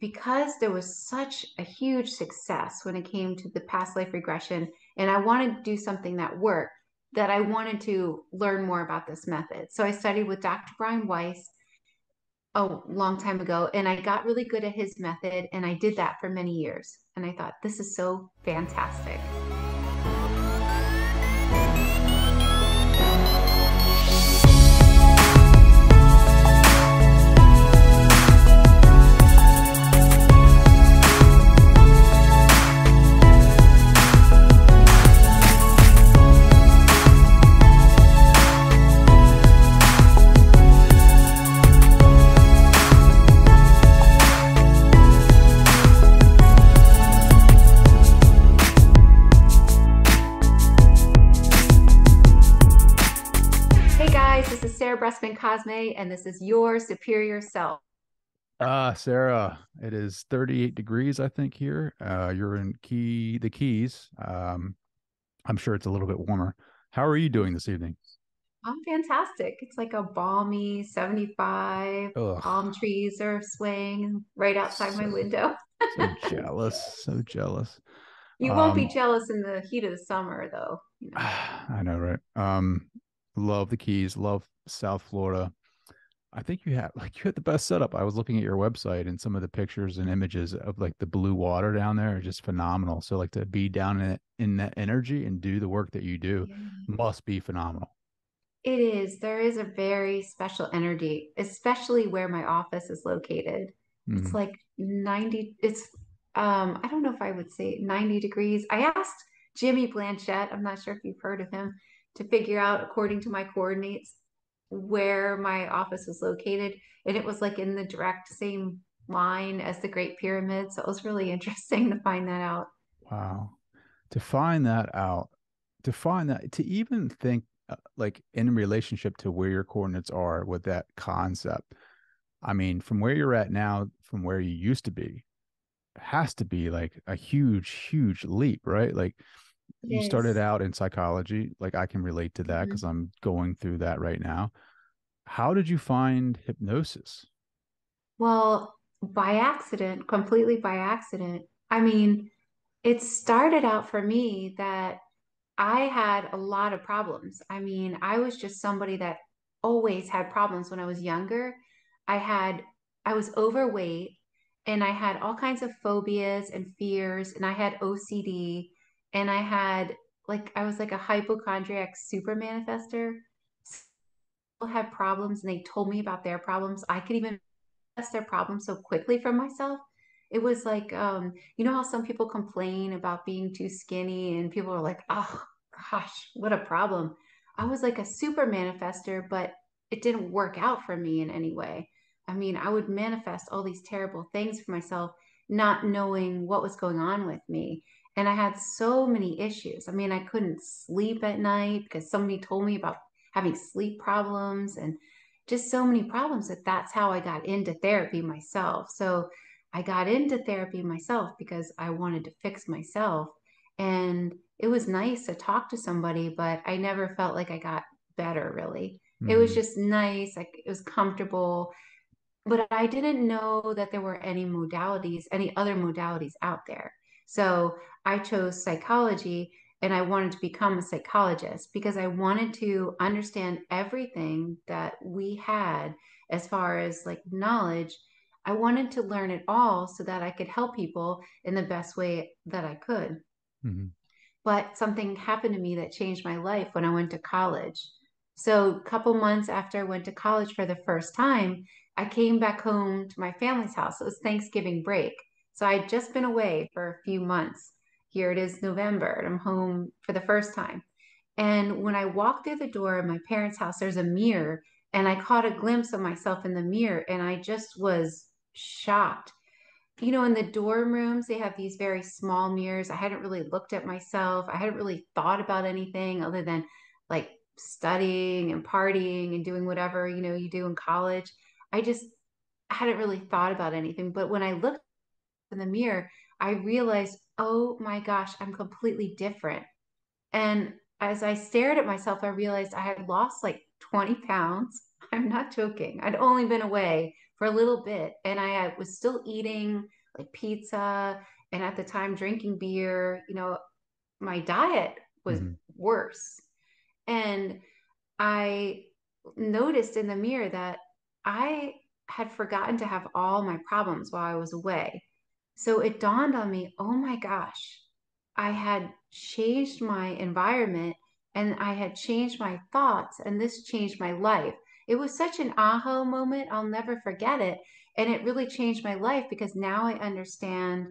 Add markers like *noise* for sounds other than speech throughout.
because there was such a huge success when it came to the past life regression, and I wanted to do something that worked, that I wanted to learn more about this method. So I studied with Dr. Brian Weiss a long time ago, and I got really good at his method, and I did that for many years. And I thought, this is so fantastic. Breskman Cosme, and this is your superior self. Uh, Sarah, it is 38 degrees, I think, here. Uh, you're in Key, the Keys. Um, I'm sure it's a little bit warmer. How are you doing this evening? I'm fantastic. It's like a balmy 75. Ugh. Palm trees are swaying right outside so, my window. so *laughs* jealous. So jealous. You won't be um, jealous in the heat of the summer, though. You know? *sighs* I know, right? Um, love the Keys. Love South Florida. I think you had *laughs* like you had the best setup. I was looking at your website and some of the pictures and images of like the blue water down there are just phenomenal. So like to be down in in that energy and do the work that you do yeah. must be phenomenal. It is. There is a very special energy, especially where my office is located. Mm-hmm. It's like 90 it's um I don't know if I would say 90 degrees. I asked Jimmy Blanchette, I'm not sure if you've heard of him, to figure out according to my coordinates where my office was located. And it was like in the direct same line as the great pyramid. So it was really *laughs* interesting to find that out. Wow. To find that out to find that to even think uh, like in relationship to where your coordinates are with that concept i mean from where you're at now from where you used to be has to be like a huge huge leap right? Like you started out in psychology like i can relate to that because mm-hmm. i'm going through that right now. How did you find hypnosis? Well by accident completely by accident. I mean it started out for me that i had a lot of problems. I mean i was just somebody that always had problems when i was younger. I had i was overweight and i had all kinds of phobias and fears and i had ocd and I had like I was like a hypochondriac super manifester. People had problems and they told me about their problems. I could even manifest their problems so quickly for myself. It was like um, you know how some people complain about being too skinny and people are like, oh gosh, what a problem. I was like a super manifester, but it didn't work out for me in any way. I mean, I would manifest all these terrible things for myself, not knowing what was going on with me. And I had so many issues. I mean, I couldn't sleep at night because somebody told me about having sleep problems and just so many problems that that's how I got into therapy myself. So I got into therapy myself because I wanted to fix myself. And it was nice to talk to somebody, but I never felt like I got better really. Mm-hmm. It was mm-hmm. just nice, like it was comfortable. But I didn't know that there were any modalities, any other modalities out there. So I chose psychology and I wanted to become a psychologist because I wanted to understand everything that we had as far as like knowledge. I wanted to learn it all so that I could help people in the best way that I could. Mm-hmm. But something happened to me that changed my life when I went to college. So, a couple months after I went to college for the first time, I came back home to my family's house. It was Thanksgiving break. So I'd just been away for a few months. Here it is November, and I'm home for the first time. And when I walked through the door of my parents' house, there's a mirror, and I caught a glimpse of myself in the mirror, and I just was shocked. You know, in the dorm rooms, they have these very small mirrors. I hadn't really looked at myself. I hadn't really thought about anything other than like studying and partying and doing whatever, you know, you do in college. I just hadn't really thought about anything. But when I looked in the mirror, I realized, oh my gosh, I'm completely different. And as I stared at myself, I realized I had lost like 20 pounds. *laughs* I'm not joking. I'd only been away for a little bit. And I was still eating like pizza and at the time drinking beer. You know, my diet was mm-hmm. worse. And I noticed in the mirror that I had forgotten to have all my problems while I was away. So it dawned on me, oh my gosh, I had changed my environment and I had changed my thoughts, and this changed my life. It was such an aha moment. I'll never forget it. And it really changed my life because now I understand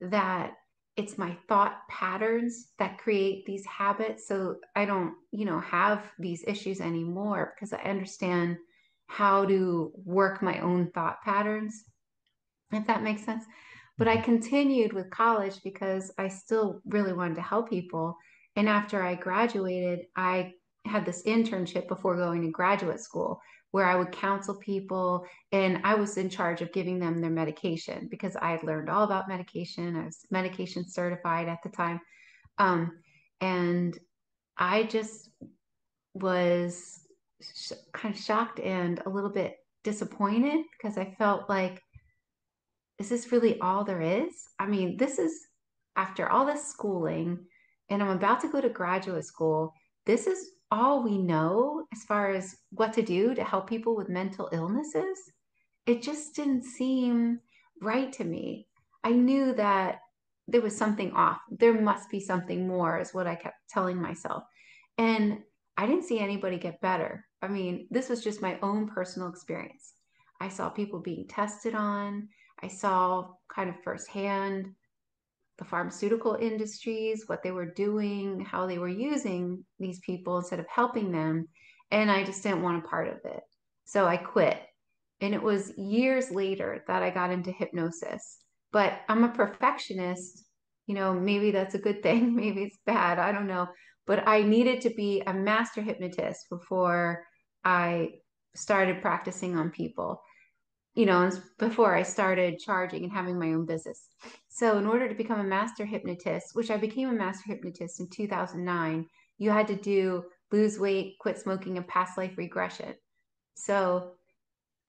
that it's my thought patterns that create these habits. So I don't, you know, have these issues anymore because I understand how to work my own thought patterns, if that makes sense. But I mm-hmm. continued with college because I still really wanted to help people. And after I graduated, I had this internship before going to graduate school where I would counsel people and I was in charge of giving them their medication because I had learned all about medication. I was medication certified at the time. Um, and I just was sh- kind of shocked and a little bit disappointed because I felt like is this really all there is? I mean, this is after all this schooling, and I'm about to go to graduate school. This is all we know as far as what to do to help people with mental illnesses. It just didn't seem right to me. I knew that there was something off. There must be something more, is what I kept telling myself. And I didn't see anybody get better. I mean, this was just my own personal experience. I saw people being tested on, I saw kind of firsthand the pharmaceutical industries, what they were doing, how they were using these people instead of helping them. And I just didn't want a part of it. So I quit. And it was years later that I got into hypnosis. But I'm a perfectionist. You know, maybe that's a good thing, *laughs* maybe it's bad. I don't know. But I needed to be a master hypnotist before I started practicing on people you know, before I started charging and having my own business. So, in order to become a master hypnotist, which I became a master hypnotist in 2009, you had to do lose weight, quit smoking, and past life regression. So,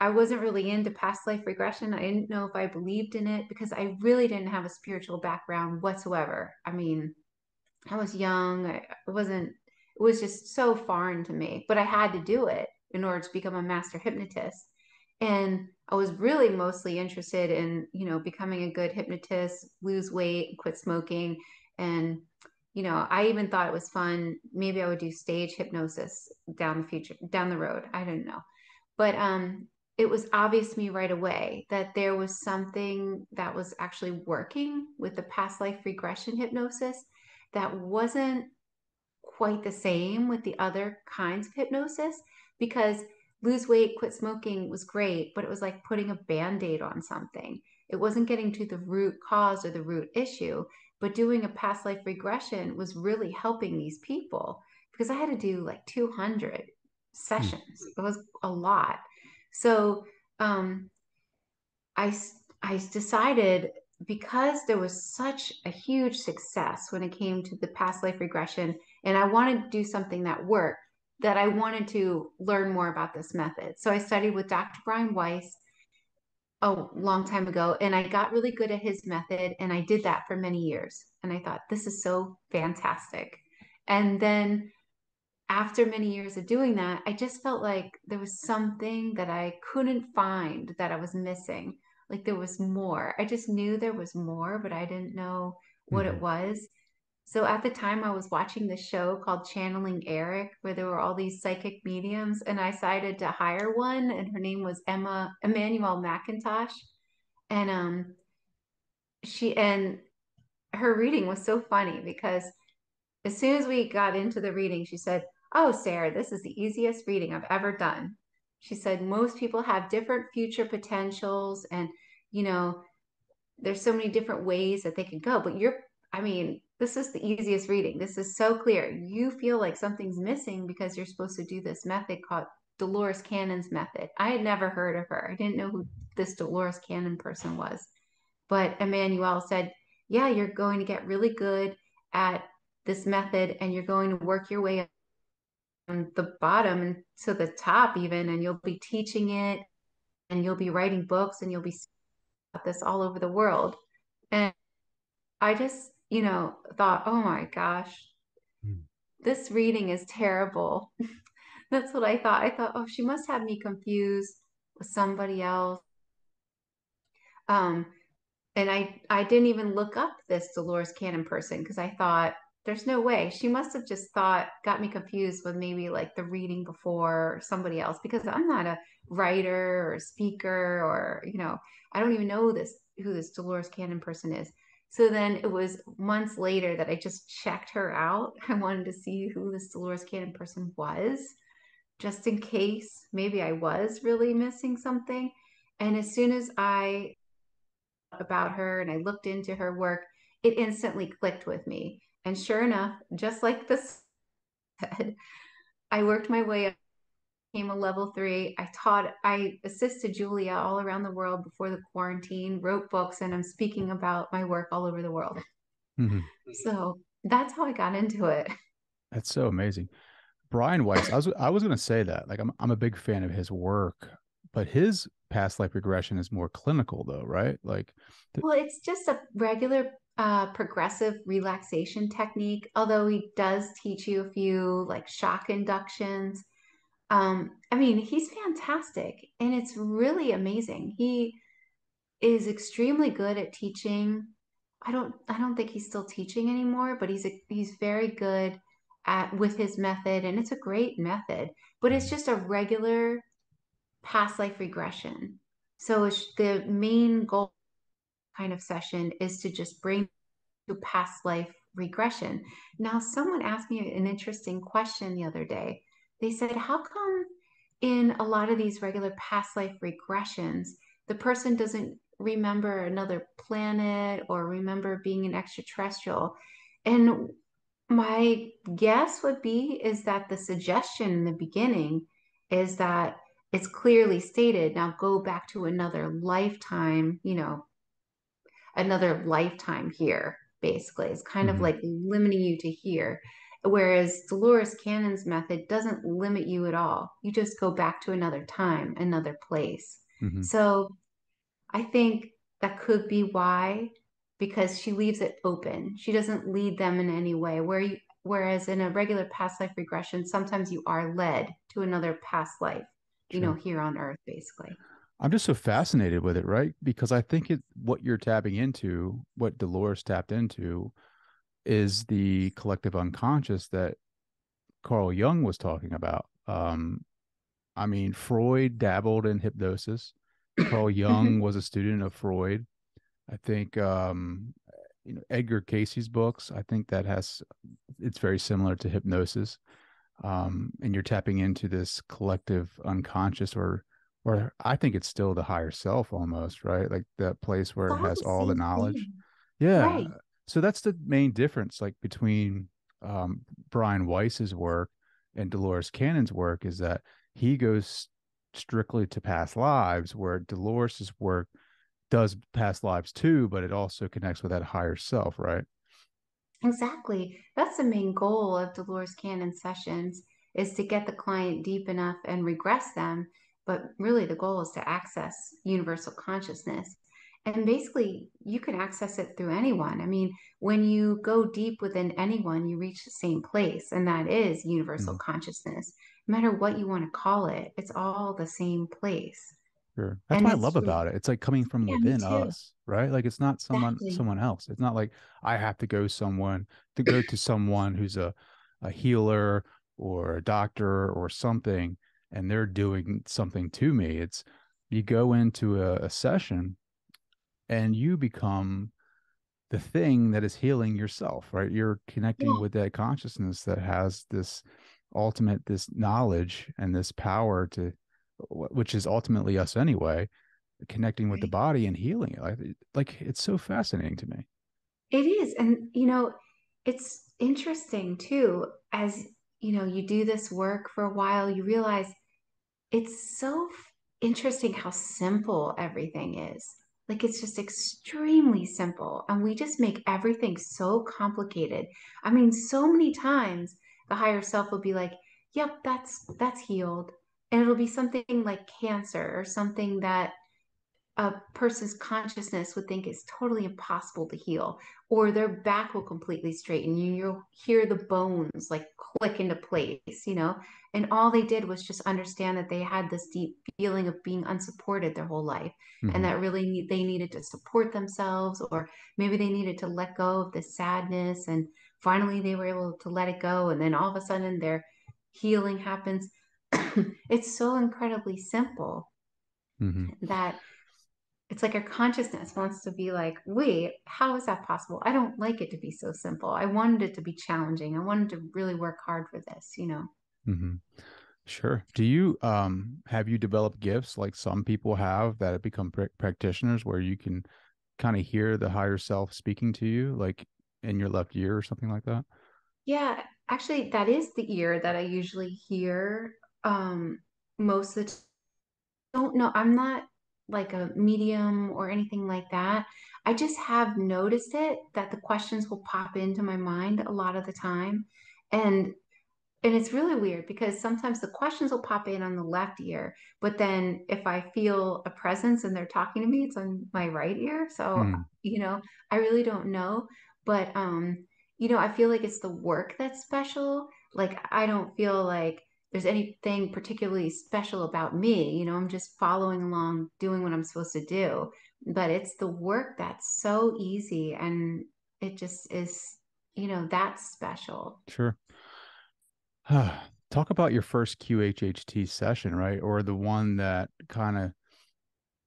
I wasn't really into past life regression. I didn't know if I believed in it because I really didn't have a spiritual background whatsoever. I mean, I was young. I wasn't, it was just so foreign to me, but I had to do it in order to become a master hypnotist. And I was really mostly interested in, you know, becoming a good hypnotist, lose weight, quit smoking. And, you know, I even thought it was fun. Maybe I would do stage hypnosis down the future, down the road. I don't know. But um, it was obvious to me right away that there was something that was actually working with the past life regression hypnosis that wasn't quite the same with the other kinds of hypnosis because lose weight, quit smoking was great, but it was like putting a band aid on something. It wasn't getting to the root cause or the root issue, but doing a past life regression was really helping these people because I had to do like 200 sessions. Mm. It was a lot. So um, I, I decided because there was such a huge success when it came to the past life regression, and I wanted to do something that worked that I wanted to learn more about this method. So I studied with Dr. Brian Weiss a long time ago and I got really good at his method and I did that for many years. And I thought, this is so fantastic. And then after many years of doing that, I just felt like there was something that I couldn't find that I was missing. Like there was more. I just knew there was more, but I didn't know what mm-hmm. it was. So at the time, I was watching the show called Channeling Erik, where there were all these psychic mediums, and I decided to hire one, and her name was Emma Emmanuel McIntosh, and um, she and her reading was so funny because as soon as we got into the reading, she said, "Oh, Sarah, this is the easiest reading I've ever done." She said most people have different future potentials, and you know, there's so many different ways that they can go, but you're I mean, this is the easiest reading. This is so clear. You feel like something's missing because you're supposed to do this method called Dolores Cannon's method. I had never heard of her. I didn't know who this Dolores Cannon person was. But Emmanuel said, Yeah, you're going to get really good at this method and you're going to work your way from the bottom and to the top, even, and you'll be teaching it and you'll be writing books and you'll be about this all over the world. And I just, you know, thought, oh my gosh, mm. this reading is terrible. *laughs* That's what I thought. I thought, oh, she must have me confused with somebody else. Um, and I I didn't even look up this Dolores Cannon person because I thought there's no way she must have just thought got me confused with maybe like the reading before somebody else because I'm not a writer or speaker or you know I don't even know this who this Dolores Cannon person is. So then it was months later that I just checked her out. *laughs* I wanted to see who this Dolores Cannon person was, just in case maybe I was really missing something. And as soon as I about her and I looked into her work, it instantly clicked with me. And sure enough, just like this *laughs* said, I worked my way up, became a level three. I taught, I assisted Julia all around the world before the quarantine, wrote books, and I'm speaking about my work all over the world. Mm-hmm. So that's how I got into it. That's so amazing. Brian Weiss, I was I was gonna say that. Like I'm I'm a big fan of his work, but his past life regression is more clinical though, right? Like Well, it's just a regular uh, progressive relaxation technique, although he does teach you a few like shock inductions. Um, I mean, he's fantastic and it's really amazing. He is extremely good at teaching. I don't I don't think he's still teaching anymore, but he's a, he's very good at with his method and it's a great method, but it's just a regular past life regression. So the main goal kind of session is to just bring to past life regression. Now, someone asked me an interesting question the other day. They said, How come in a lot of these regular past life regressions, the person doesn't remember another planet or remember being an extraterrestrial? And my guess would be is that the suggestion in the beginning is that it's clearly stated now go back to another lifetime you know another lifetime here basically it's kind mm-hmm. of like limiting you to here whereas dolores cannon's method doesn't limit you at all you just go back to another time another place mm-hmm. so i think that could be why because she leaves it open she doesn't lead them in any way where you whereas in a regular past life regression sometimes you are led to another past life you know, here on earth, basically. I'm just so fascinated with it, right? Because I think it what you're tapping into, what Dolores tapped into, is the collective unconscious that Carl Jung was talking about. Um, I mean, Freud dabbled in hypnosis. Carl Jung *laughs* was a student of Freud. I think um, you know Edgar Cayce's books. I think that has it's very similar to hypnosis um, and you're tapping into this collective unconscious or or I think it's still the higher self almost, right? Like that place where it has all the knowledge. Thing. Yeah. Right. So that's the main difference, like between um, Brian Weiss's work and Dolores Cannon's work, is that he goes strictly to past lives, where Dolores's work does past lives too, but it also connects with that higher self, right? Exactly. That's the main goal of Dolores Cannon sessions is to get the client deep enough and regress them. But really, the goal is to access universal consciousness. And basically, you can access it through anyone. I mean, when you go deep within anyone, you reach the same place, and that is universal mm-hmm. consciousness. No matter what you want to call it, it's all the same place. Sure. That's and what I love about it. It's like coming from yeah, within us, right? Like it's not someone exactly. someone else. It's not like I have to go someone to go to someone who's a a healer or a doctor or something and they're doing something to me. It's you go into a, a session and you become the thing that is healing yourself, right? You're connecting yeah. with that consciousness that has this ultimate this knowledge and this power to which is ultimately us anyway, connecting with the body and healing it. Like, like it's so fascinating to me. It is. And, you know, it's interesting too, as, you know, you do this work for a while, you realize it's so interesting how simple everything is. Like it's just extremely simple. And we just make everything so complicated. I mean, so many times the higher self will be like, yep, that's that's healed and it'll be something like cancer or something that a person's consciousness would think it's totally impossible to heal, or their back will completely straighten. You you'll hear the bones like click into place, you know. And all they did was just understand that they had this deep feeling of being unsupported their whole life, mm-hmm. and that really they needed to support themselves, or maybe they needed to let go of the sadness, and finally they were able to let it go, and then all of a sudden their healing happens. *coughs* it's so incredibly simple mm-hmm. that it's like our consciousness wants to be like, wait, how is that possible? I don't like it to be so simple. I wanted it to be challenging. I wanted to really work hard for this, you know? Mm-hmm. Sure. Do you um have you developed gifts like some people have that have become pr- practitioners where you can kind of hear the higher self speaking to you, like in your left ear or something like that? Yeah, actually, that is the ear that I usually hear um most of the time. Don't know. I'm not like a medium or anything like that. I just have noticed it that the questions will pop into my mind a lot of the time. And and it's really weird because sometimes the questions will pop in on the left ear, but then if I feel a presence and they're talking to me, it's on my right ear. So, mm. you know, I really don't know, but um, you know, I feel like it's the work that's special. Like I don't feel like there's anything particularly special about me. You know, I'm just following along, doing what I'm supposed to do. But it's the work that's so easy and it just is, you know, that's special. Sure. *sighs* Talk about your first QHHT session, right? Or the one that kind of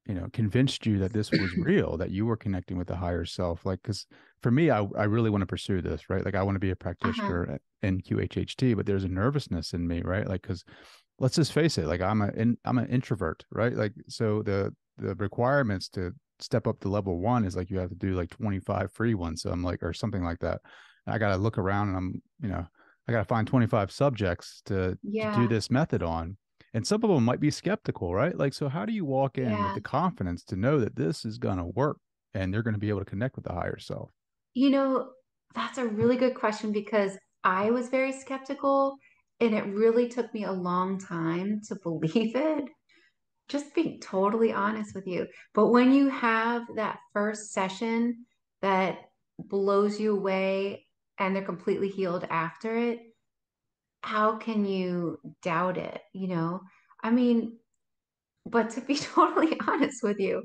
you know convinced you that this was *clears throat* real that you were connecting with the higher self like because for me I, I really want to pursue this right like i want to be a uh-huh. practitioner uh-huh. in qhht but there's a nervousness in me right like because let's just face it like i'm a in, i'm an introvert right like so the the requirements to step up to level one is like you have to do like 25 free ones so i'm like or something like that i gotta look around and i'm you know i gotta find 25 subjects to, yeah. to do this method on and some of them might be skeptical, right? Like, so how do you walk in yeah. with the confidence to know that this is going to work and they're going to be able to connect with the higher self? You know, that's a really good question because I was very skeptical and it really took me a long time to believe *laughs* it. Just being totally honest with you. But when you have that first session that blows you away and they're completely healed after it, how can you doubt it? You know, I mean, but to be *laughs* totally honest with you,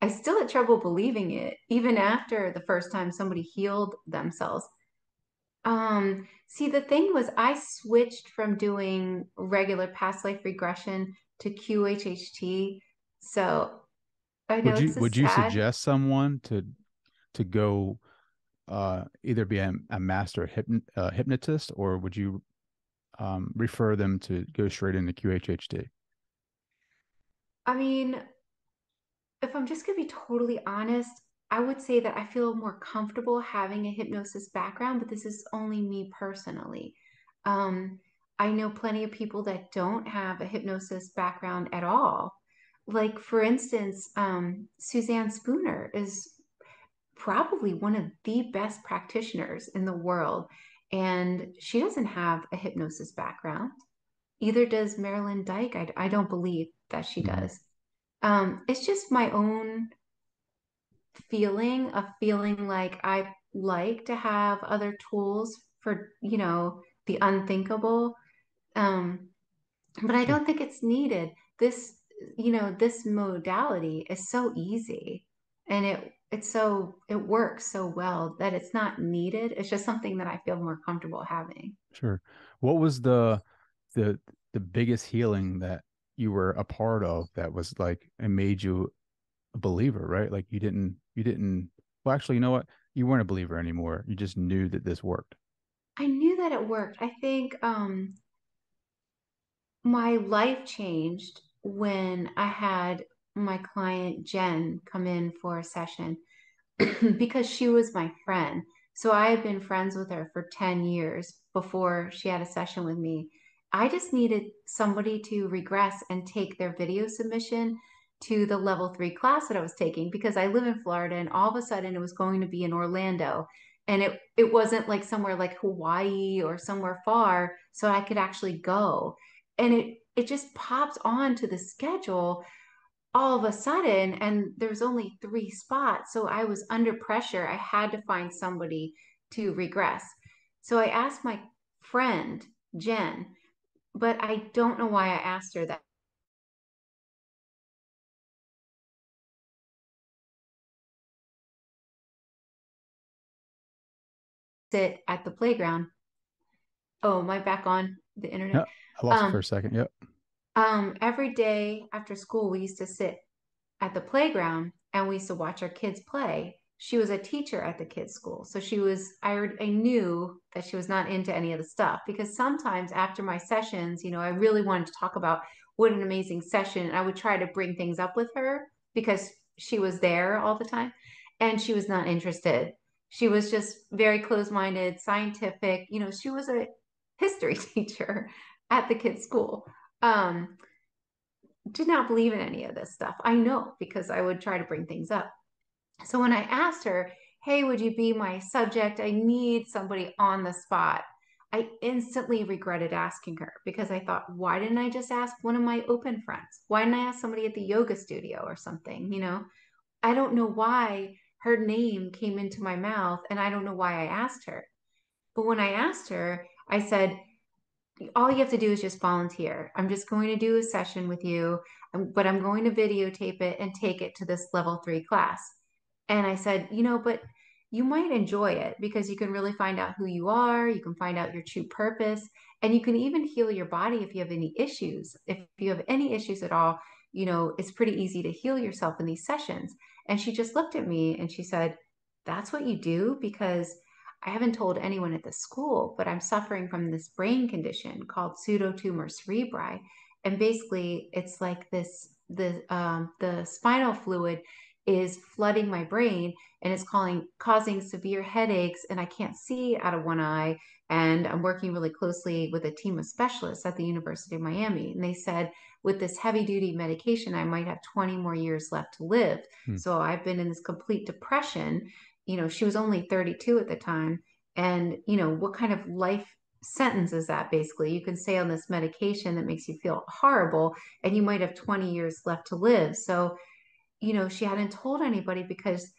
I still had trouble believing it, even after the first time somebody healed themselves. Um, see, the thing was, I switched from doing regular past life regression to QHHT. So I know would you would sad... you suggest someone to to go uh, either be a, a master hypn, uh, hypnotist or would you um, refer them to go straight into QHHT? I mean, if I'm just going to be totally honest, I would say that I feel more comfortable having a hypnosis background, but this is only me personally. Um, I know plenty of people that don't have a hypnosis background at all. Like, for instance, um, Suzanne Spooner is probably one of the best practitioners in the world. And she doesn't have a hypnosis background. Either does Marilyn Dyke. I, I don't believe that she mm-hmm. does. Um, it's just my own feeling of feeling like I like to have other tools for, you know, the unthinkable. Um, but I don't think it's needed. This, you know, this modality is so easy and it it's so it works so well that it's not needed. It's just something that i feel more comfortable having. Sure. What was the the the biggest healing that you were a part of that was like it made you a believer right? Like you didn't you didn't well actually you know what? You weren't a believer anymore. You just knew that this worked. I knew that it worked. I think um my life changed when i had my client Jen come in for a session *clears throat* because she was my friend. So I had been friends with her for 10 years before she had a session with me. I just needed somebody to regress and take their video submission to the level three class that I was taking because I live in Florida and all of a sudden it was going to be in Orlando and it it wasn't like somewhere like Hawaii or somewhere far so I could actually go. And it it just pops onto the schedule all of a sudden and there's only three spots so i was under pressure i had to find somebody to regress so i asked my friend jen but i don't know why i asked her that sit at the playground oh am i back on the internet. I lost it um for a second. Yep. Um every day after school we used to sit at the playground and we used to watch our kids play. She was a teacher at the kids' school. So she was, I, I knew that she was not into any of the stuff because sometimes after my sessions, you know, I really wanted to talk about what an amazing session. And I would try to bring things up with her because she was there all the time and she was not interested. She was just very close minded, scientific. You know, she was a history *laughs* teacher at the kids' school. Um, did not believe in any of this stuff. I know because I would try to bring things up. So when I asked her, Hey, would you be my subject? I need somebody on the spot. I instantly regretted asking her because I thought, why didn't I just ask one of my open friends? Why didn't I ask somebody at the yoga studio or something? You know, I don't know why her name came into my mouth and I don't know why I asked her. But when I asked her, I said, all you have to do is just volunteer. I'm just going to do a session with you, um, but I'm going to videotape it and take it to this level three class. And I said, you know, but you might enjoy it because you can really find out who you are, you can find out your true purpose, and you can even heal your body if you have any issues. If you have any issues at all, you know, it's pretty easy to heal yourself in these sessions. And she just looked at me and she said, That's what you do? Because I haven't told anyone at the school, but I'm suffering from this brain condition called pseudotumor cerebri. And basically, it's like this the um, the spinal fluid is flooding my brain and it's calling causing severe headaches and I can't see out of one eye and I'm working really closely with a team of specialists at the University of Miami and they said with this heavy duty medication I might have 20 more years left to live. Hmm. So I've been in this complete depression you know, she was only 32 at the time. And, you know, what kind of life sentence is that basically? You can stay on this medication that makes you feel horrible and you might have 20 years left to live. So, you know, she hadn't told anybody because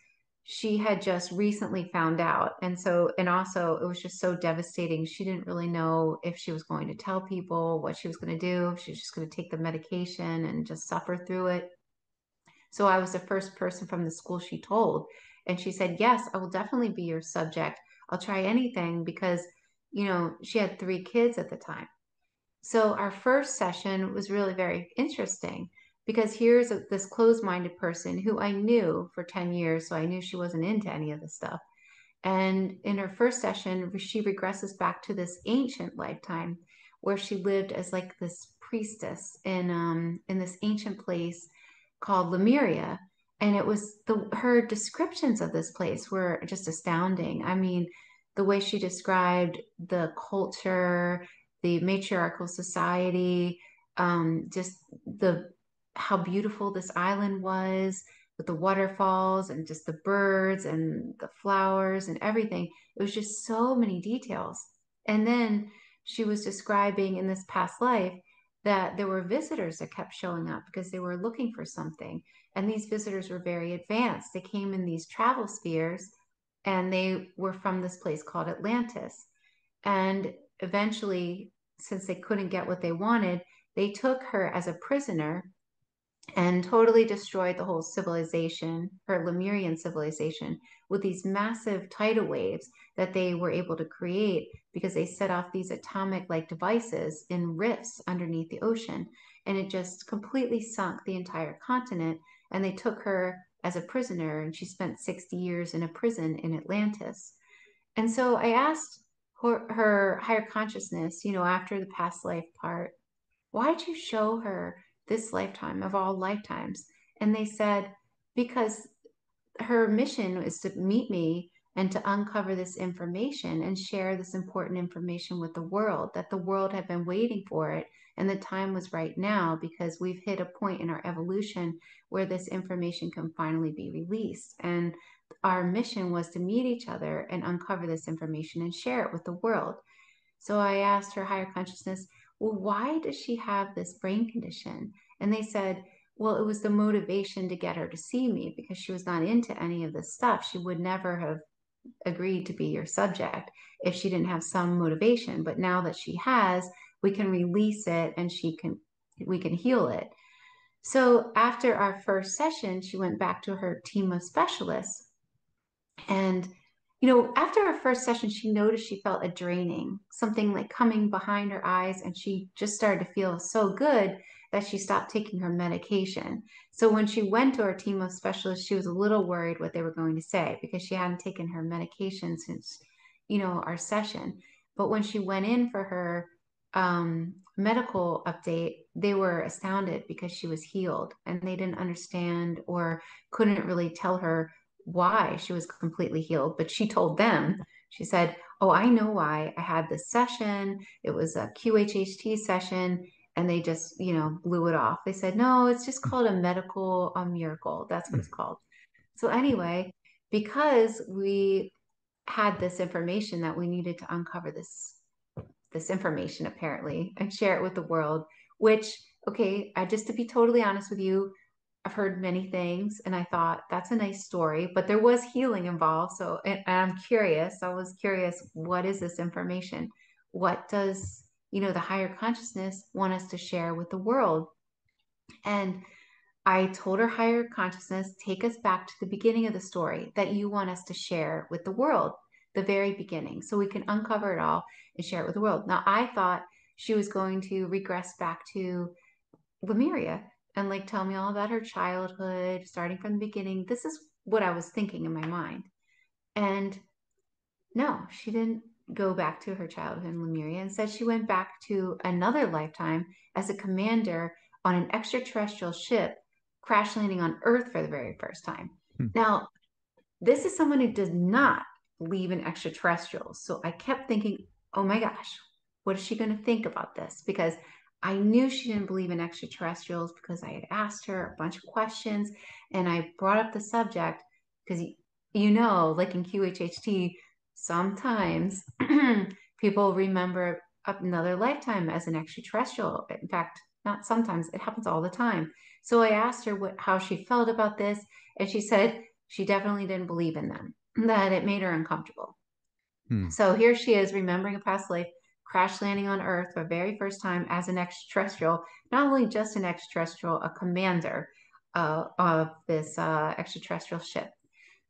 she had just recently found out. And so, and also it was just so devastating. She didn't really know if she was going to tell people what she was going to do, if she was just going to take the medication and just suffer through it. So I was the first person from the school she told. And she said, Yes, I will definitely be your subject. I'll try anything because, you know, she had three kids at the time. So our first session was really very interesting because here's a, this closed minded person who I knew for 10 years. So I knew she wasn't into any of this stuff. And in her first session, she regresses back to this ancient lifetime where she lived as like this priestess in um, in this ancient place called Lemuria and it was the her descriptions of this place were just astounding. I mean, the way she described the culture, the matriarchal society, um, just the how beautiful this island was with the waterfalls and just the birds and the flowers and everything. It was just so many details. And then she was describing in this past life that there were visitors that kept showing up because they were looking for something. And these visitors were very advanced. They came in these travel spheres and they were from this place called Atlantis. And eventually, since they couldn't get what they wanted, they took her as a prisoner and totally destroyed the whole civilization, her Lemurian civilization, with these massive tidal waves that they were able to create because they set off these atomic like devices in rifts underneath the ocean. And it just completely sunk the entire continent. And they took her as a prisoner, and she spent 60 years in a prison in Atlantis. And so I asked her, her higher consciousness, you know, after the past life part, why'd you show her this lifetime of all lifetimes? And they said, because her mission is to meet me and to uncover this information and share this important information with the world that the world had been waiting for it and the time was right now because we've hit a point in our evolution where this information can finally be released and our mission was to meet each other and uncover this information and share it with the world so i asked her higher consciousness well, why does she have this brain condition? And they said, well, it was the motivation to get her to see me because she was not into any of this stuff. She would never have agreed to be your subject if she didn't have some motivation. But now that she has, we can release it and she can we can heal it. So after our first session, she went back to her team of specialists. And you know, after our first session, she noticed she felt a draining, something like coming behind her eyes, and she just started to feel so good that she stopped taking her medication. So when she went to our team of specialists, she was a little worried what they were going to say because she hadn't taken her medication since, you know, our session. But when she went in for her um, medical update, they were astounded because she was healed and they didn't understand or couldn't really tell her why she was completely healed. But she told them, she said, Oh, I know why. I had this session. It was a QHHT session and they just you know blew it off. They said no it's just called a medical a miracle. That's what it's called. So anyway because we had this information that we needed to uncover this this information apparently and share it with the world which okay I, just to be totally honest with you i've heard many things and i thought that's a nice story but there was healing involved so and i'm curious i was curious what is this information what does you know, the higher consciousness want us to share with the world. And I told her higher consciousness, take us back to the beginning of the story that you want us to share with the world, the very beginning, so we can uncover it all and share it with the world. Now, I thought she was going to regress back to Lemuria and like tell me all about her childhood, starting from the beginning. This is what I was thinking in my mind. And no, she didn't go back to her childhood in Lemuria and said she went back to another lifetime as a commander on an extraterrestrial ship crash landing on Earth for the very first time. Hmm. Now, this is someone who does not believe in extraterrestrials. So I kept thinking, oh my gosh, what is she going to think about this? Because I knew she didn't believe in extraterrestrials because I had asked her a bunch of questions and I brought up the subject because you know, like in QHHT, sometimes *clears throat* people remember another lifetime as an extraterrestrial. In fact, not sometimes, it happens all the time. So I asked her what how she felt about this, and she said she definitely didn't believe in them, that it made her uncomfortable. Hmm. So here she is remembering a past life, crash landing on Earth for the very first time as an extraterrestrial, not only just an extraterrestrial, a commander uh, of this uh, extraterrestrial ship.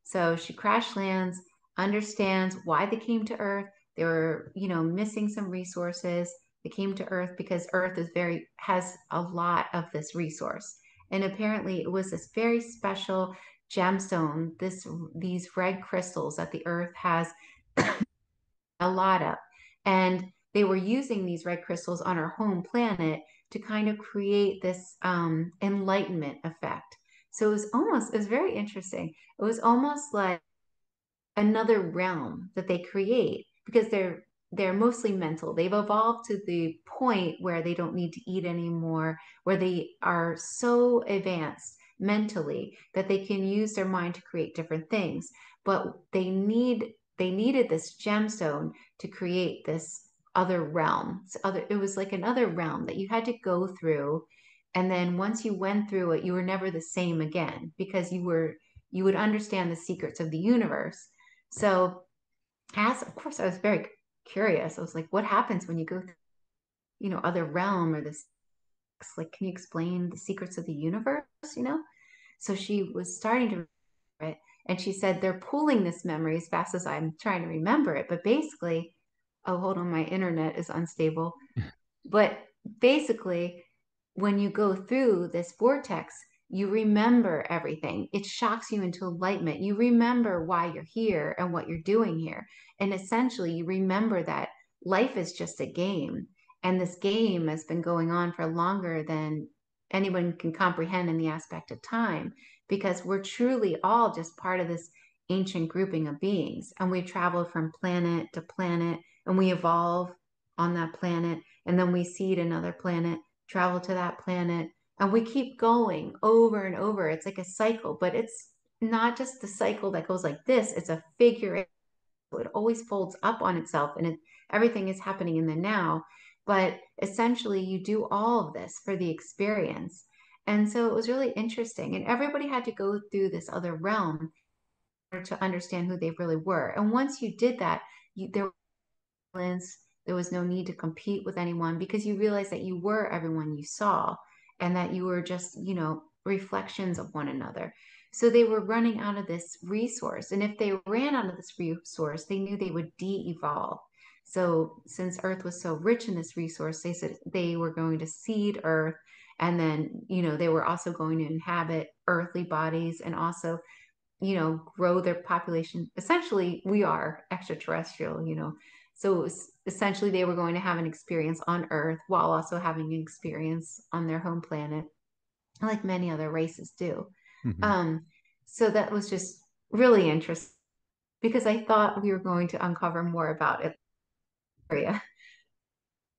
So she crash lands understands why they came to Earth. They were, you know, missing some resources. They came to Earth because Earth is very has a lot of this resource. And apparently it was this very special gemstone, this these red crystals that the Earth has *coughs* a lot of. And they were using these red crystals on our home planet to kind of create this um, enlightenment effect. So it was almost, it was very interesting. It was almost like another realm that they create because they're they're mostly mental. They've evolved to the point where they don't need to eat anymore, where they are so advanced mentally that they can use their mind to create different things. But they need they needed this gemstone to create this other realm. So other it was like another realm that you had to go through. And then once you went through it, you were never the same again because you were you would understand the secrets of the universe so, as of course, I was very curious. I was like, what happens when you go through, you know, other realm or this? Like, can you explain the secrets of the universe? You know? So she was starting to it, and she said they're pulling this memory as fast as I'm trying to remember it. But basically, oh, hold on, my internet is unstable. *laughs* but basically, when you go through this vortex, you remember everything. It shocks you into enlightenment. You remember why you're here and what you're doing here. And essentially, you remember that life is just a game. And this game has been going on for longer than anyone can comprehend in the aspect of time, because we're truly all just part of this ancient grouping of beings. And we travel from planet to planet and we evolve on that planet. And then we seed another planet, travel to that planet, and we keep going over and over. It's like a cycle, but it's not just the cycle that goes like this, it's a figure. It always folds up on itself and it, everything is happening in the now. But essentially you do all of this for the experience. And so it was really interesting. And everybody had to go through this other realm to understand who they really were. And once you did that, you, there was there was no need to compete with anyone because you realized that you were everyone you saw and that you were just, you know, reflections of one another. So they were running out of this resource. And if they ran out of this resource, they knew they would de evolve. So since Earth was so rich in this resource, they said they were going to seed Earth. And then, you know, they were also going to inhabit earthly bodies and also, you know, grow their population. Essentially, we are extraterrestrial, you know. So essentially, they were going to have an experience on Earth while also having an experience on their home planet, like many other races do. Mm-hmm. Um, so that was just really interesting because I thought we were going to uncover more about it. Area.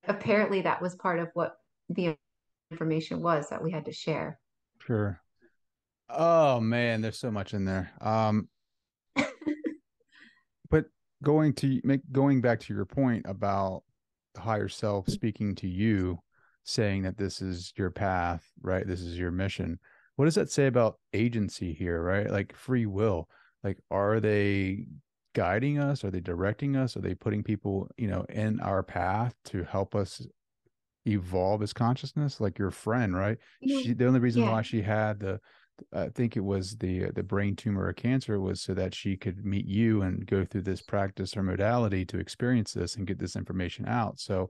Apparently, that was part of what the information was that we had to share. Sure. Oh man, there's so much in there. Um, *laughs* but going to make going back to your point about the higher self speaking to you, saying that this is your path, right? This is your mission what does that say about agency here, right? Like free will. Like, are they guiding us? Are they directing us? Are they putting people, you know, in our path to help us evolve as consciousness? Like your friend, right? She the only reason yeah. why she had the I think it was the the brain tumor or cancer was so that she could meet you and go through this practice or modality to experience this and get this information out. So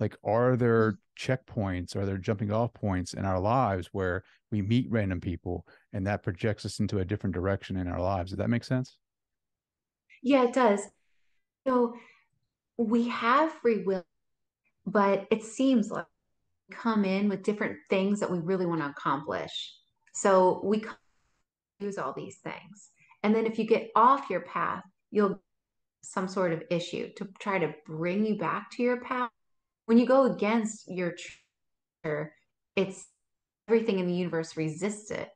like are there mm. checkpoints are there jumping off points in our lives where we meet random people and that projects us into a different direction in our lives does that make sense yeah it does. So we have free will but it seems like we come in with different things that we really want to accomplish. So we use all these things. And then if you get off your path you'll some sort of issue to try to bring you back to your path. When you go against your nature, it's everything in the universe resists it.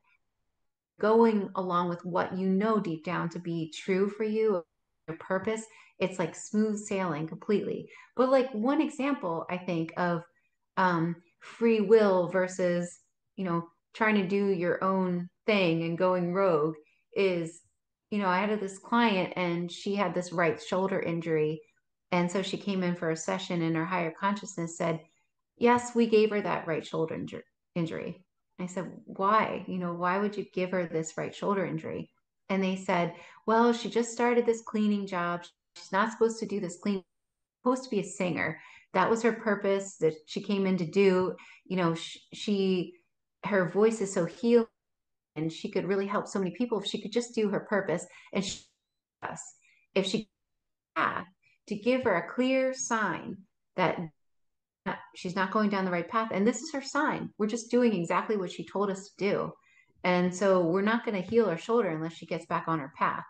Going along with what you know deep down to be true for you, purpose, it's like smooth sailing completely. But like one example, I think of um, free will versus you know trying to do your own thing and going rogue is you know i had this client and she had this right shoulder injury and so she came in for a session, and her higher consciousness said, Yes, we gave her that right shoulder inju- injury. I said, Why? You know, why would you give her this right shoulder injury? And they said, Well, she just started this cleaning job. She's not supposed to do this cleaning, supposed to be a singer. That was her purpose that she came in to do. You know, she, she her voice is so healed and she could really help so many people if she could just do her purpose and she, if she yeah, to give her a clear sign that she's not going down the right path. And this is her sign. We're just doing exactly what she told us to do. And so we're not going to heal her shoulder unless she gets back on her path.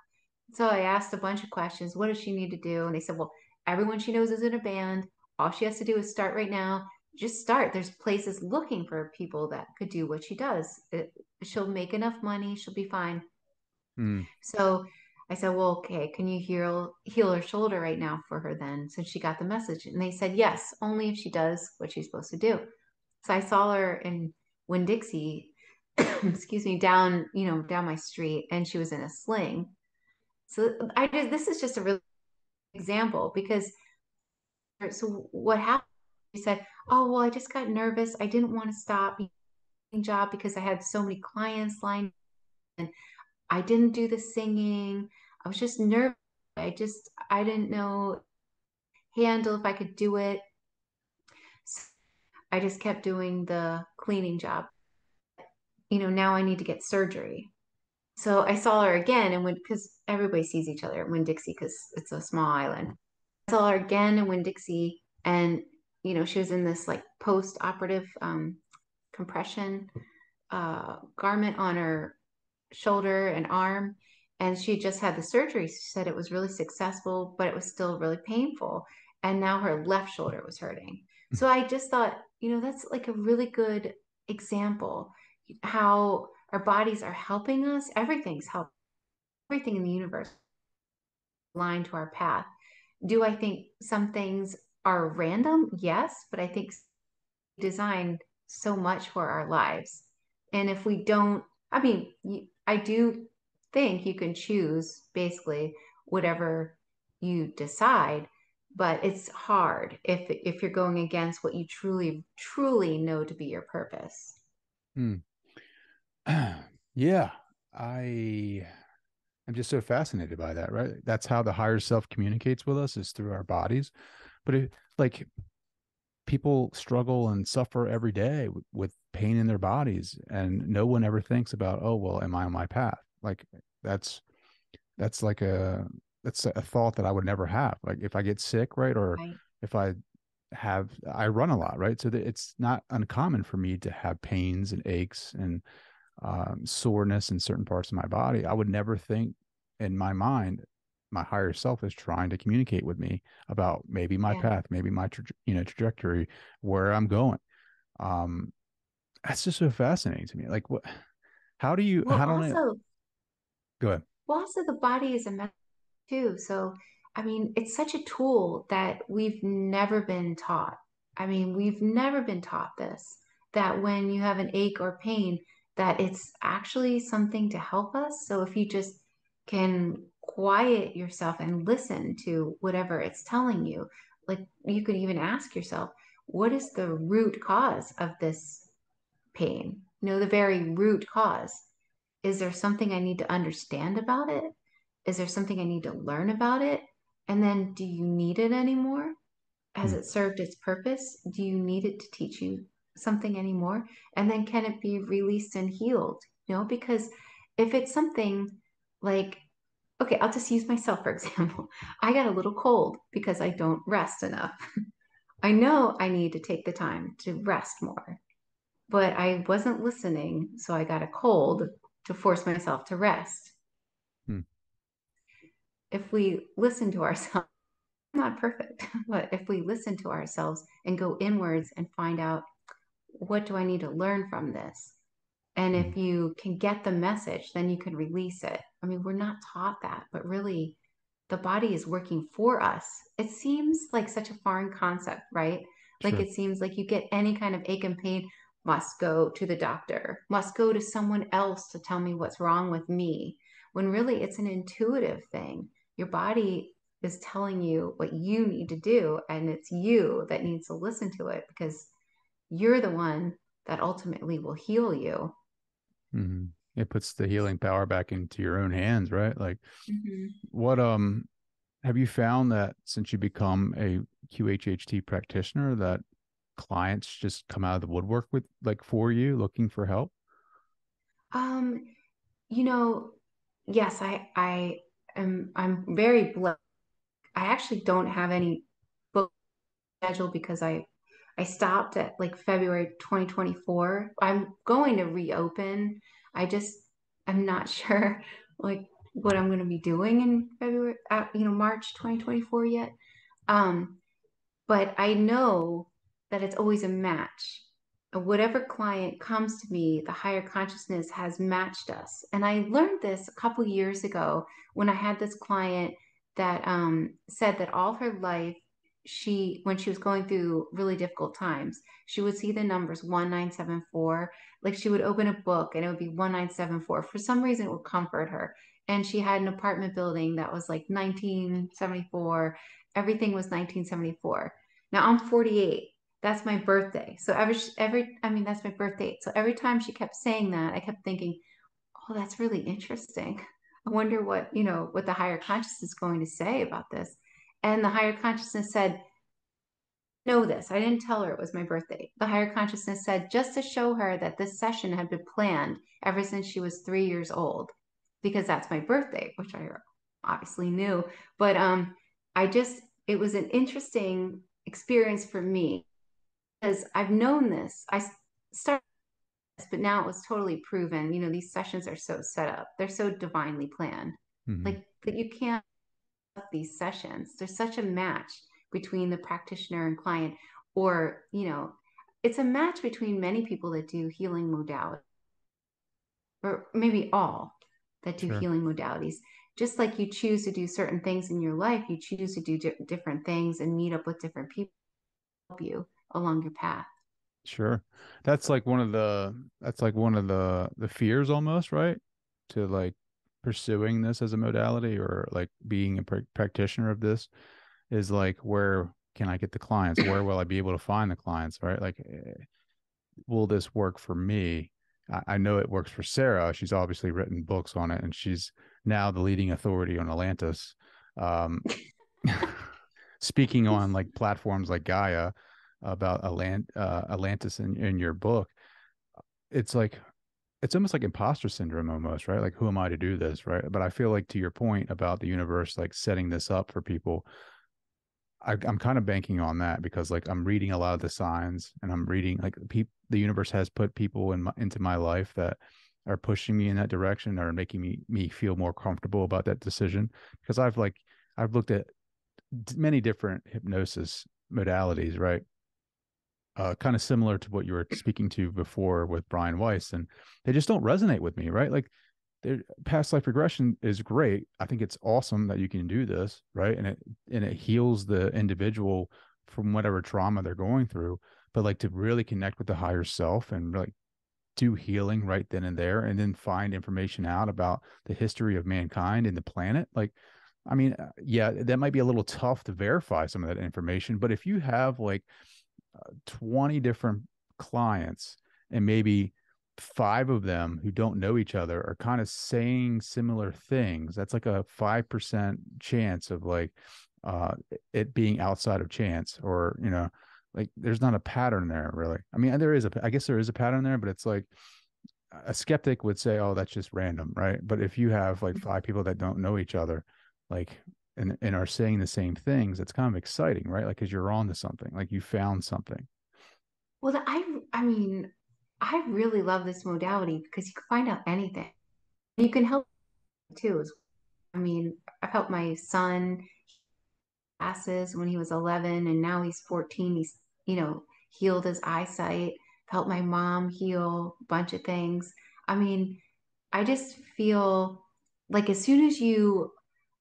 So I asked a bunch of questions. What does she need to do? And they said, well, everyone she knows is in a band. All she has to do is start right now. Just start. There's places looking for people that could do what she does. It, she'll make enough money. She'll be fine. Mm. So I said, well, okay, can you heal heal her shoulder right now for her then, since she got the message? And they said, yes, only if she does what she's supposed to do. So I saw her in Winn Dixie, *coughs* excuse me, down, you know, down my street, and she was in a sling. So I did this is just a real example because so what happened? She said, Oh, well, I just got nervous. I didn't want to stop job because I had so many clients lined and I didn't do the singing. I was just nervous. I just, I didn't know handle if I could do it. So I just kept doing the cleaning job. You know, now I need to get surgery. So I saw her again and when, because everybody sees each other in Winn Dixie because it's a small island. I saw her again in Winn Dixie and, you know, she was in this like post operative um, compression uh, garment on her shoulder and arm and she just had the surgery she said it was really successful but it was still really painful and now her left shoulder was hurting hmm. so i just thought you know that's like a really good example how our bodies are helping us everything's helping everything in the universe aligned to our path do i think some things are random, yes, but I think designed so much for our lives. And if we don't, I mean, I do think you can choose basically whatever you decide, but it's hard if if you're going against what you truly truly know to be your purpose. Hmm. *clears throat* yeah, I I'm just so fascinated by that. Right, that's how the higher self communicates with us is through our bodies. But it, like people struggle and suffer every day with, with pain in their bodies, and no one ever thinks about, oh well, am I on my path? Like that's that's like a that's a thought that I would never have. Like if I get sick, right, or right. if I have I run a lot, right? So that it's not uncommon for me to have pains and aches and um, soreness in certain parts of my body. I would never think in my mind my higher self is trying to communicate with me about maybe my yeah. path, maybe my tra- you know trajectory, where I'm going. Um, that's just so fascinating to me. Like what? How do you? Well, how do also, I, go ahead. Well, also the body is a mess too. So I mean, it's such a tool that we've never been taught. I mean, we've never been taught this that when you have an ache or pain, that it's actually something to help us. So if you just can quiet yourself and listen to whatever it's telling you, like you could even ask yourself, what is the root cause of this pain? You know, the very root cause. Is there something I need to understand about it? Is there something I need to learn about it? And then do you need it anymore? Has hmm. it served its purpose? Do you need it to teach you something anymore? And then can it be released and healed? You know, because if it's something like, okay, I'll just use myself for *laughs* example. I got a little cold because I don't rest enough. *laughs* I know I need to take the time to rest more, but I wasn't listening. So I got a cold to force myself to rest hmm. if we listen to ourselves, *laughs* not perfect, but if we listen to ourselves and go inwards and find out what do I need to learn from this? And if mm. you can get the message, then you can release it. I mean, we're not taught that, but really the body is working for us. It seems like such a foreign concept, right? Like sure. it seems like you get any kind of ache and pain, must go to the doctor, must go to someone else to tell me what's wrong with me, when really it's an intuitive thing your body is telling you what you need to do and it's you that needs to listen to it because you're the one that ultimately will heal you mm-hmm. it puts the healing power back into your own hands right like mm-hmm. what um have you found that since you become a qhht practitioner that clients just come out of the woodwork with like for you looking for help um you know yes i i am I'm very blessed. I actually don't have any book schedule because I I stopped at like February 2024. I'm going to reopen. I just I'm not *laughs* sure like what I'm going to be doing in February, uh, you know, March 2024 yet. Um, but I know that it's always a match whatever client comes to me, the higher consciousness has matched us. And I learned this a couple years ago when I had this client that um, said that all her life, she, when she was going through really difficult times, she would see the numbers 1974. Like she would open a book and it would be 1974. For some reason, it would comfort her. And she had an apartment building that was like 1974. Everything was 1974. Now I'm 48 that's my birthday. So every every I mean that's my birthday. So every time she kept saying that, I kept thinking, "Oh, that's really interesting. I wonder what, you know, what the higher consciousness is going to say about this." And the higher consciousness said, "Know this. I didn't tell her it was my birthday." The higher consciousness said just to show her that this session had been planned ever since she was 3 years old because that's my birthday, which I obviously knew, but um I just it was an interesting experience for me because I've known this. I started this, but now it was totally proven. You know, these sessions are so set up, they're so divinely planned. Mm-hmm. Like that you can't these sessions. There's such a match between the practitioner and client, or, you know, it's a match between many people that do healing modalities, or maybe all that do sure. healing modalities. just like you choose to do certain things in your life, you choose to do di- different things and meet up with different people to help you along your path. Sure. That's like one of the that's like one of the the fears almost, right? To like pursuing this as a modality or like being a pr- practitioner of this is like where can I get the clients? *clears throat* Where will I be able to find the clients, right? Like eh, will this work for me? I, I know it works for Sarah. She's obviously written books on it and she's now the leading authority on Atlantis. Um *laughs* speaking on like platforms like Gaia about Atlant- uh, Atlantis in, in your book, it's like it's almost like imposter syndrome almost, right? Like who am I to do this, right? But I feel like to your point about the universe like setting this up for people, I, am kind of banking on that because like I'm reading a lot of the signs and I'm reading like people the universe has put people in my, into my life that are pushing me in that direction or making me me feel more comfortable about that decision because I've like I've looked at many different hypnosis modalities, right? Uh, kind of similar to what you were speaking to before with Brian Weiss, and they just don't resonate with me, right? Like, their past life regression is great. I think it's awesome that you can do this, right? And it and it heals the individual from whatever trauma they're going through. But like to really connect with the higher self and like do healing right then and there, and then find information out about the history of mankind and the planet, like. I mean, uh, yeah, that might be a little tough to verify some of that information, but if you have like 20 different clients and maybe five of them who don't know each other are kind of saying similar things. That's like a 5% chance of like uh it being outside of chance or you know like there's not a pattern there really. I mean there is a i guess there is a pattern there but it's like a skeptic would say oh that's just random right? But if you have like five people that don't know each other like and and are saying the same things, it's kind of exciting, right? Like, because you're on to something, like you found something. Well, I I mean, I really love this modality because you can find out anything. You can help too. I mean, I've helped my son glasses when he was 11 and now he's 14. He's, you know, healed his eyesight, helped my mom heal a bunch of things. I mean, I just feel like as soon as you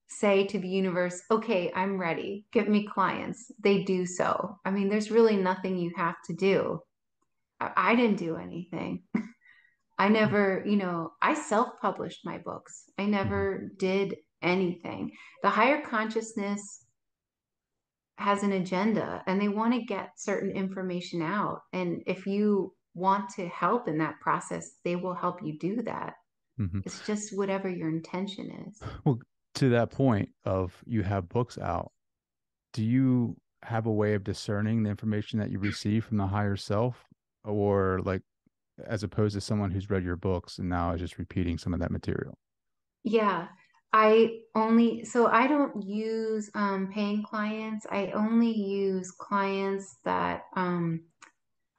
say to the universe, okay, I'm ready, get me clients, they do so. I mean, there's really nothing you have to do. I, I didn't do anything. *laughs* I never, you know, I self published my books, I never mm-hmm. did anything. The higher consciousness has an agenda and they want to get certain information out. And if you want to help in that process, they will help you do that. Mm-hmm. It's just whatever your intention is. Well, to that point of you have books out, do you have a way of discerning the information that you receive from the higher self or like as opposed to someone who's read your books and now is just repeating some of that material? Yeah. I only so I don't use um, paying clients. I only use clients that um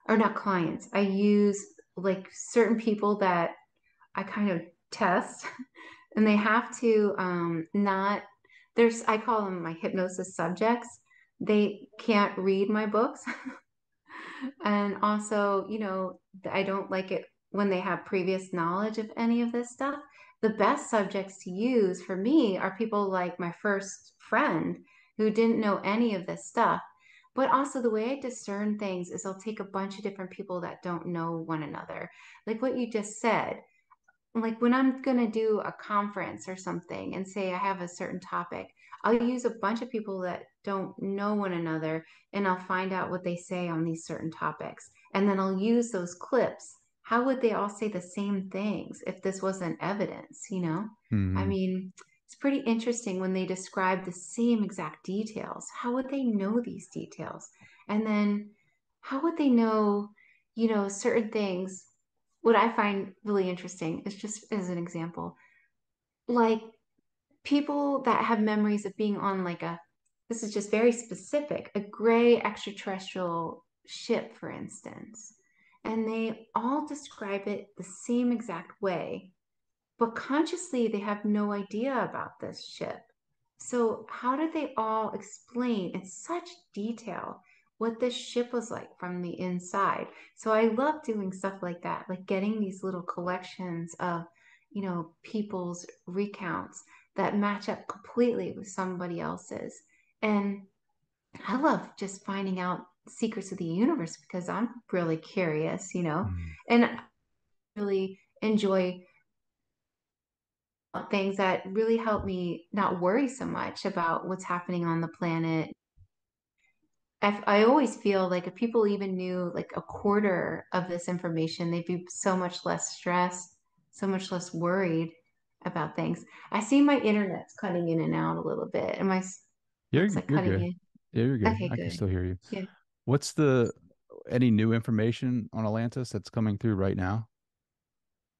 or not clients. I use like certain people that I kind of test *laughs* and they have to um, not there's i call them my hypnosis subjects. They can't read my books. *laughs* And also you know i don't like it when they have previous knowledge of any of this stuff. The best subjects to use for me are people like my first friend who didn't know any of this stuff. But also the way i discern things is i'll take a bunch of different people that don't know one another. Like what you just said like when I'm going to do a conference or something and say I have a certain topic, I'll use a bunch of people that don't know one another and I'll find out what they say on these certain topics. And then I'll use those clips. How would they all say the same things if this wasn't evidence? You know, mm-hmm. I mean, it's pretty interesting when they describe the same exact details. How would they know these details? And then how would they know, you know, certain things what I find really interesting is just as an example, like people that have memories of being on like a, this is just very specific, a gray extraterrestrial ship, for instance, and they all describe it the same exact way, but consciously they have no idea about this ship. So, how do they all explain in such detail what this ship was like from the inside. So I love doing stuff like that, like getting these little collections of, you know, people's recounts that match up completely with somebody else's. And I love just finding out secrets of the universe because I'm really curious, you know, mm. and I really enjoy things that really help me not worry so much about what's happening on the planet. I, I always feel like if people even knew like a quarter of this information, they'd be so much less stressed, so much less worried about things. I see my internet's cutting in and out a little bit. Am I? You're, like you're cutting good. in. Yeah, you're good. Okay, I good. can still hear you. Yeah. What's the any new information on Atlantis that's coming through right now?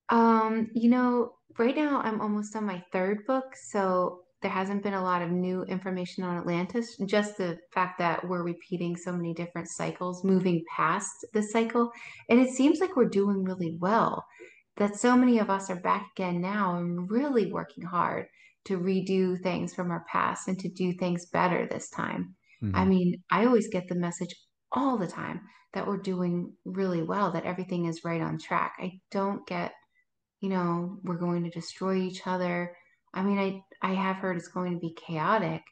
Um, you know, right now I'm almost on my third book, so there hasn't been a lot of new information on Atlantis. Just the fact that we're repeating so many different cycles, moving past the cycle, and it seems like we're doing really well. That so many of us are back again now and really working hard to redo things from our past and to do things better this time. Mm-hmm. I mean, I always get the message all the time that we're doing really well, that everything is right on track. I don't get, you know, we're going to destroy each other. I mean, I I have heard it's going to be chaotic,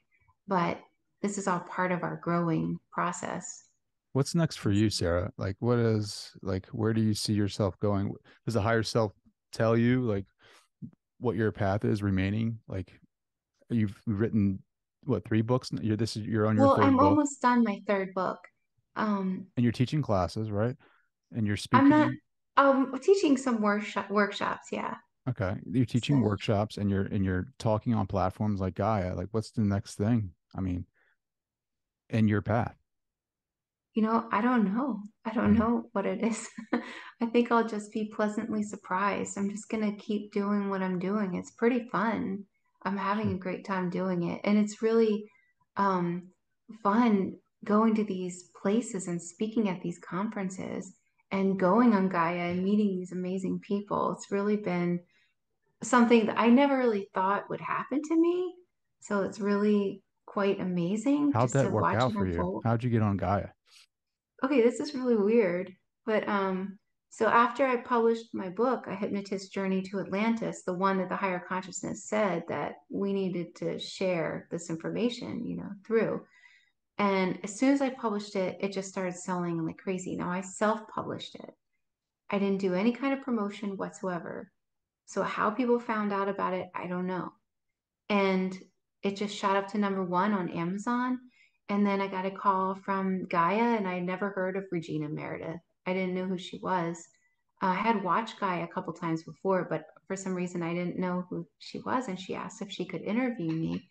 but this is all part of our growing process. What's next for you, Sarah? Like, what is like, where do you see yourself going? Does the higher self tell you like what your path is remaining? Like, you've written what three books? You're this is you're on your. Well, I'm book. almost done my third book. Um, and you're teaching classes, right? And you're speaking. I'm not. Um, teaching some workshop workshops. Yeah. Okay, you're teaching so, workshops, and you're and you're talking on platforms like Gaia. Like, what's the next thing? I mean, in your path. You know, I don't know. I don't mm-hmm. know what it is. *laughs* I think I'll just be pleasantly surprised. I'm just gonna keep doing what I'm doing. It's pretty fun. I'm having a great time doing it. And it's really um, fun going to these places and speaking at these conferences and going on Gaia and meeting these amazing people. It's really been something that I never really thought would happen to me. So it's really quite amazing. How'd that work out for you? How'd you get on Gaia? Okay, this is really weird. But um, so after I published my book, A Hypnotist Journey to Atlantis, the one that the higher consciousness said that we needed to share this information, you know, through. And as soon as I published it, it just started selling like crazy. Now I self-published it. I didn't do any kind of promotion whatsoever. So how people found out about it, I don't know. And it just shot up to number one on Amazon. And then I got a call from Gaia, and I had never heard of Regina Meredith. I didn't know who she was. Uh, I had watched Gaia a couple times before, but for some reason I didn't know who she was. And she asked if she could interview me.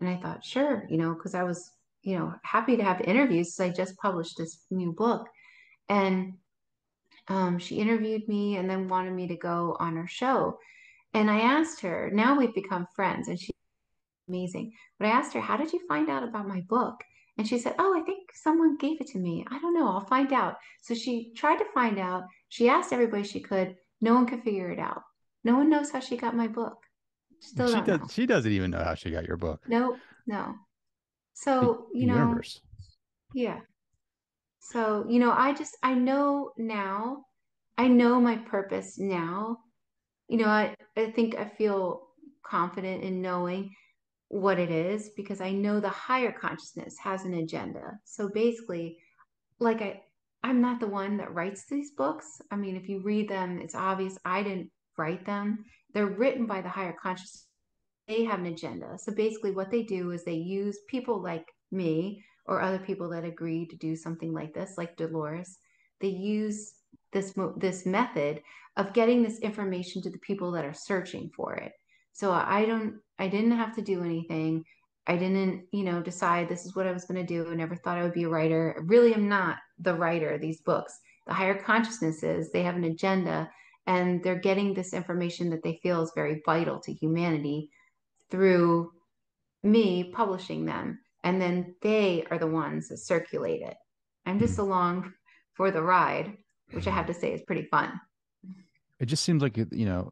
And I thought, sure, you know, because I was, you know, happy to have interviews. I just published this new book. And um, she interviewed me and then wanted me to go on her show. And I asked her, now we've become friends and she's amazing. But I asked her, how did you find out about my book? And she said, Oh, I think someone gave it to me. I don't know. I'll find out. So she tried to find out. She asked everybody she could. No one could figure it out. No one knows how she got my book. Still she does. Know. She doesn't even know how she got your book. No, no. So the, you know, universe. yeah. So you know, I just I know now. I know my purpose now. You know, I I think I feel confident in knowing what it is because I know the higher consciousness has an agenda. So basically, like I I'm not the one that writes these books. I mean, if you read them, it's obvious I didn't write them. They're written by the higher consciousness. They have an agenda. So basically what they do is they use people like me or other people that agree to do something like this, like Dolores. They use this this method of getting this information to the people that are searching for it. So I don't, I didn't have to do anything. I didn't, you know, decide this is what I was going to do. I never thought I would be a writer. I really am not the writer of these books. The higher consciousnesses, they have an agenda and they're getting this information that they feel is very vital to humanity through me publishing them. And then they are the ones that circulate it. I'm just hmm. along for the ride, which I have to say is pretty fun it just seems like you know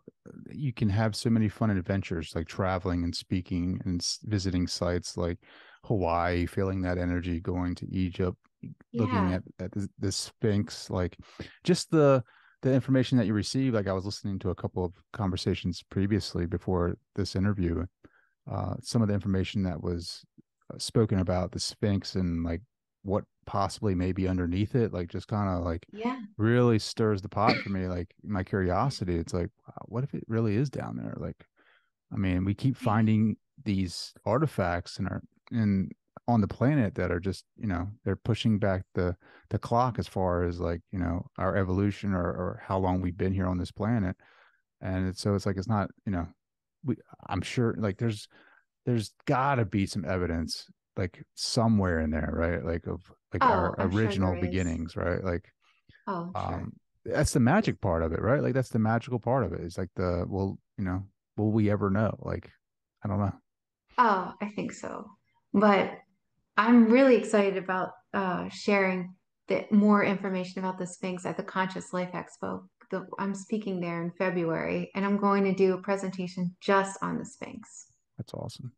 you can have so many fun adventures like traveling and speaking and visiting sites like hawaii feeling that energy going to egypt yeah. looking at, at the, the, sphinx like just the the information that you receive like i was listening to a couple of conversations previously before this interview uh, some of the information that was Uh, spoken about the Sphinx and like what possibly may be underneath it, like just kind of like Yeah. really stirs the pot for me. Like my curiosity, it's like, wow, what if it really is down there? Like, I mean, we keep finding these artifacts and are in on the planet that are just, you know, they're pushing back the the clock as far as like, you know, our evolution or, or how long we've been here on this planet. And it's, so it's like it's not, you know, we I'm sure like there's there's gotta be some evidence like somewhere in there, right? Like of like Oh, our I'm original is. beginnings, right? Like Oh, sure. um that's the magic part of it, right? Like that's the magical part of it. It's like the well, you know, will we ever know? Like, I don't know. Oh, I think so. But I'm really excited about uh, sharing the more information about the Sphinx at the Conscious Life Expo. The, I'm speaking there in February, and I'm going to do a presentation just on the Sphinx. That's awesome.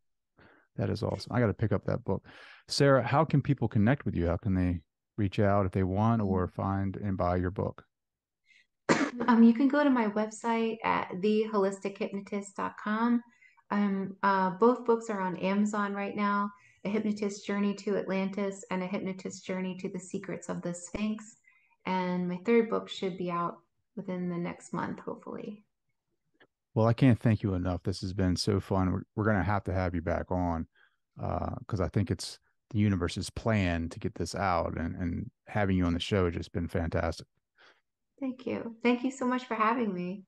That is awesome. I got to pick up that book. Sarah, how can people connect with you? How can they reach out if they want or find and buy your book? *clears throat* Um, you can go to my website at theholistichypnotist.com. Um, uh, both books are on Amazon right now. A Hypnotist's Journey to Atlantis and A Hypnotist's Journey to the Secrets of the Sphinx. And my third book should be out within the next month, hopefully. Well, I can't thank you enough. This has been so fun. We're, we're going to have to have you back on because uh, I think it's the universe's plan to get this out, and, and having you on the show has just been fantastic. Thank you. Thank you so much for having me.